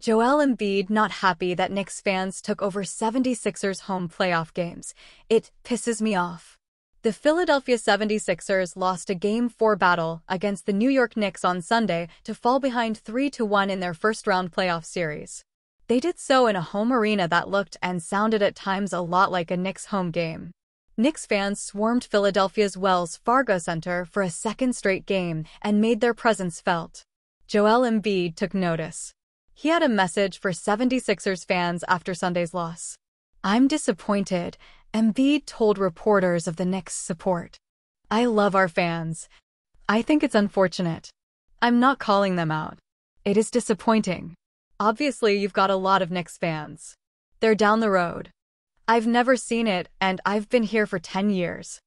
Joel Embiid not happy that Knicks fans took over 76ers home playoff games. It pisses me off. The Philadelphia 76ers lost a Game 4 battle against the New York Knicks on Sunday to fall behind 3-1 in their first-round playoff series. They did so in a home arena that looked and sounded at times a lot like a Knicks home game. Knicks fans swarmed Philadelphia's Wells Fargo Center for a second straight game and made their presence felt. Joel Embiid took notice. He had a message for 76ers fans after Sunday's loss. I'm disappointed, Embiid told reporters of the Knicks' support. I love our fans. I think it's unfortunate. I'm not calling them out. It is disappointing. Obviously, you've got a lot of Knicks fans. They're down the road. I've never seen it, and I've been here for 10 years.